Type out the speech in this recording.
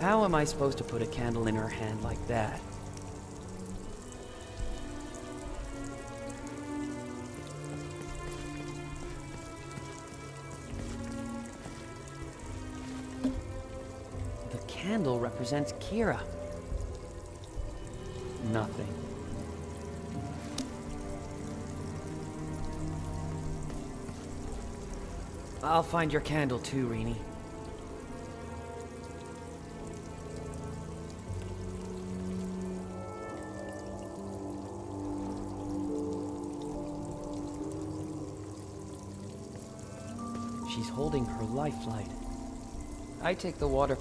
How am I supposed to put a candle in her hand like that? The candle represents Kira. Nothing. I'll find your candle too, Renie. She's holding her lifeline. I take the water.